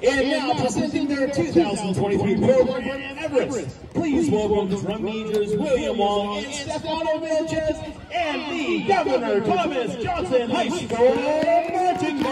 And now presenting their 2023 program at Everest. Please welcome drum majors William Wong and Stefano Vilches and the Governor Thomas Johnson High School. Marching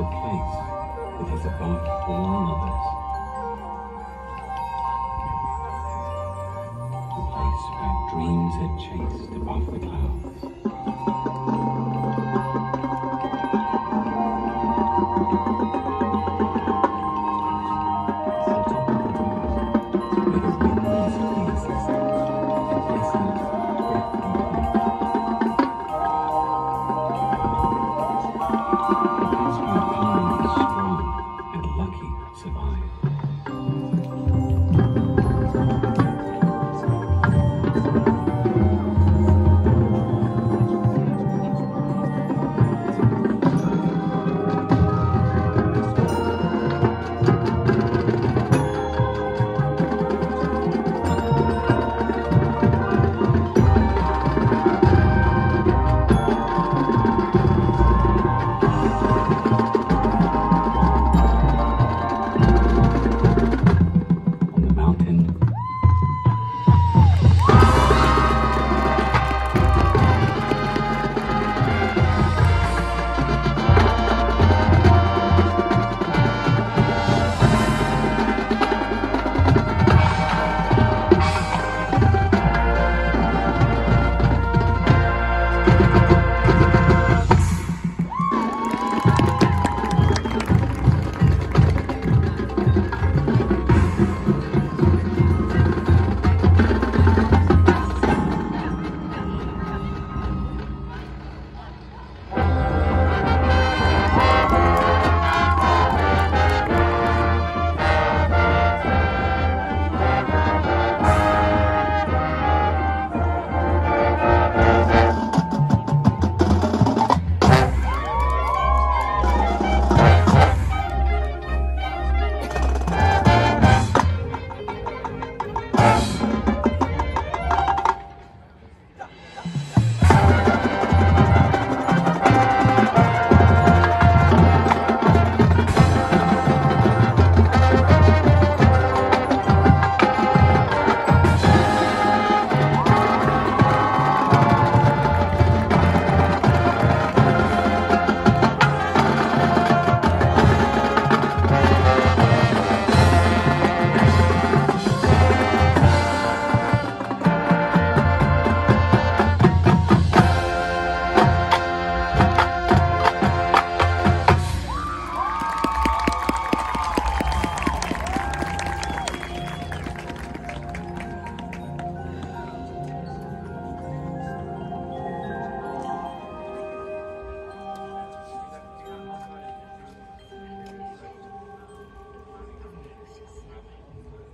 a place that is above all others. A place where dreams are chased above the clouds.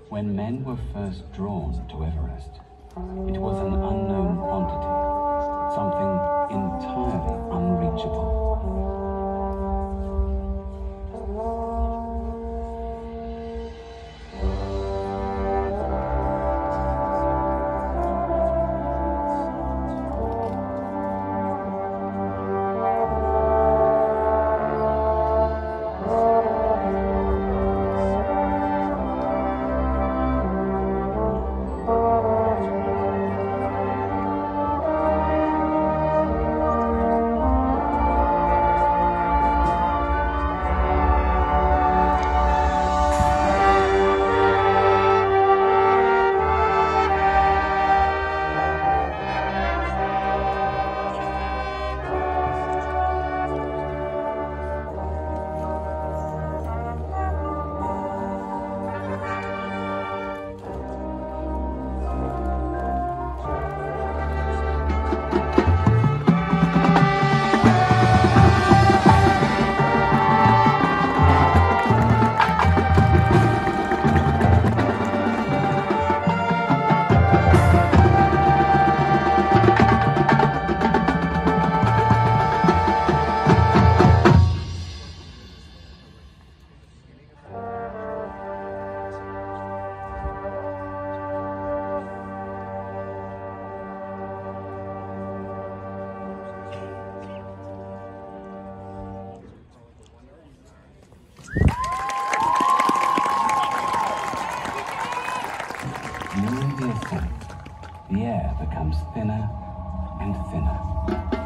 When men were first drawn to Everest, it was an unknown quantity, Moving the the air becomes thinner and thinner.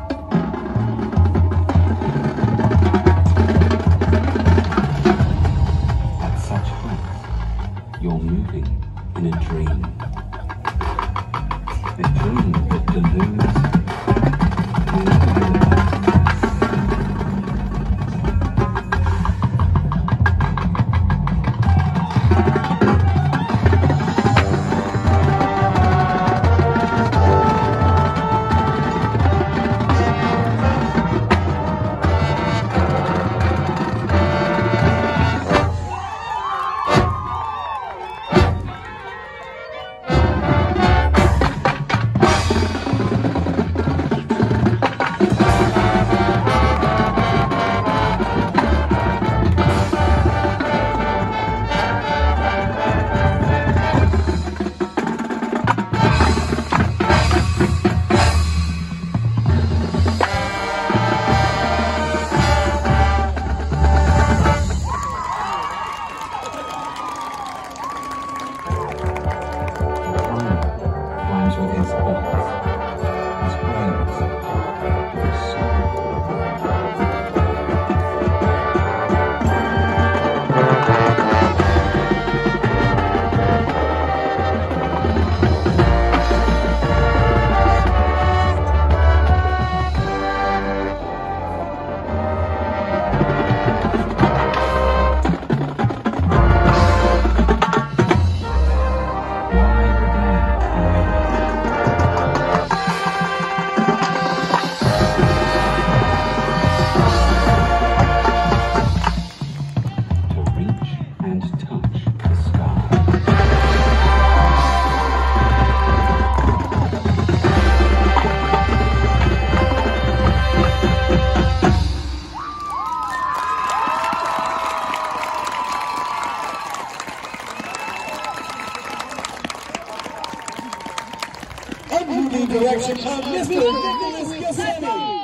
the direction of Mr. Nicholas